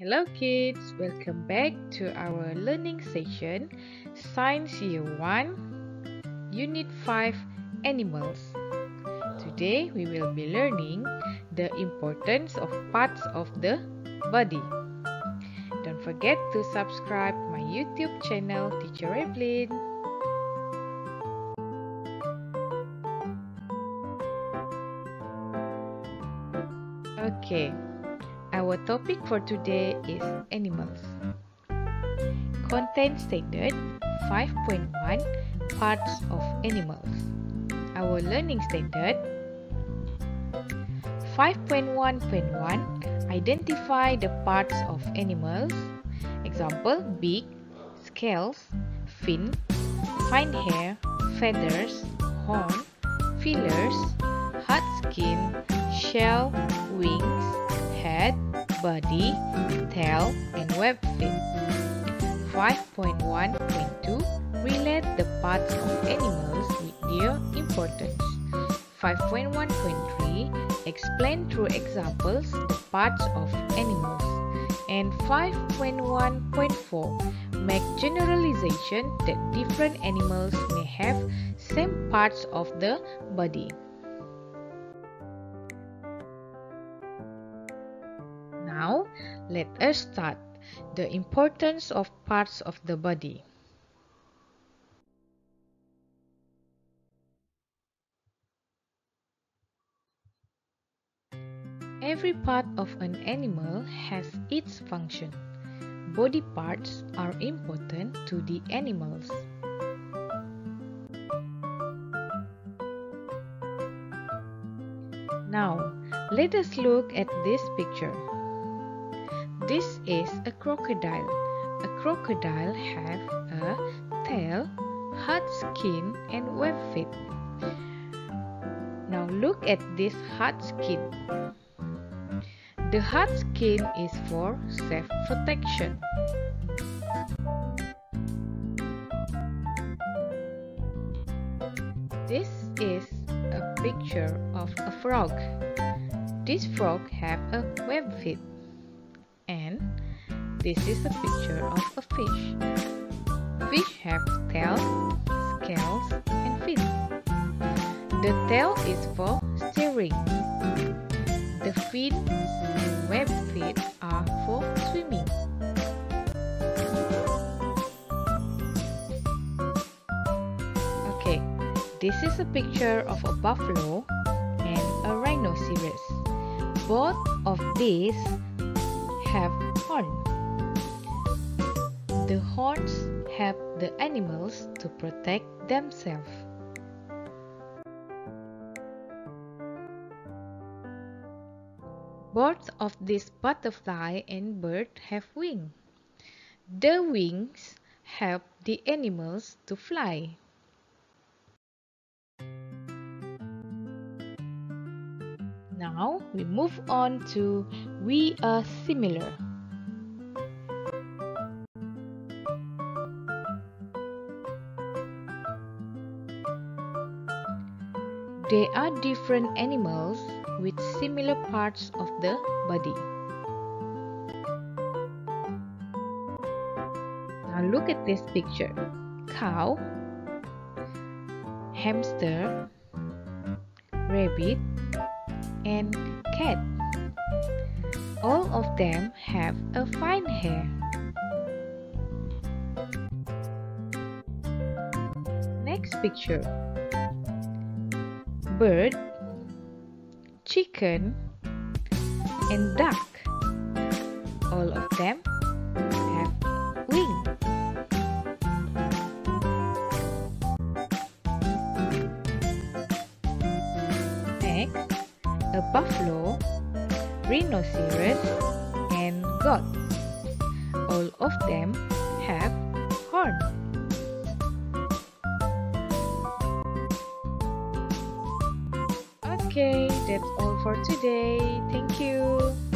Hello kids, welcome back to our learning session Science Year 1 Unit 5 Animals. Today we will be learning the importance of parts of the body. Don't forget to subscribe my YouTube channel Teacher Revylin. Okay, our topic for today is animals. Content standard 5.1 Parts of animals. Our learning standard 5.1.1 Identify the parts of animals. Example beak, scales, fin, fine hair, feathers, horn, feelers, hard skin, shell, wings, body, tail, and web feet. 5.1.2 Relate the parts of animals with their importance. 5.1.3 Explain through examples the parts of animals. And 5.1.4 Make generalization that different animals may have same parts of the body. Now, let us start the importance of parts of the body. Every part of an animal has its function. Body parts are important to the animals. Now, let us look at this picture. This is a crocodile. A crocodile has a tail, hard skin and web feet. Now look at this hard skin. The hard skin is for self-protection. This is a picture of a frog. This frog have a web feet. And this is a picture of a fish. Fish have tail, scales, and fins. The tail is for steering. The fins and web feet are for swimming. Okay, this is a picture of a buffalo and a rhinoceros. Both of these have horns. The horns help the animals to protect themselves. Both of this butterfly and bird have wings. The wings help the animals to fly. Now we move on to we are similar. They are different animals with similar parts of the body. Now look at this picture. Cow, hamster, rabbit, and cat. All of them have a fine hair. Next picture. Bird, chicken, and duck. All of them a buffalo, rhinoceros, and goat. All of them have horns. Okay, that's all for today. Thank you.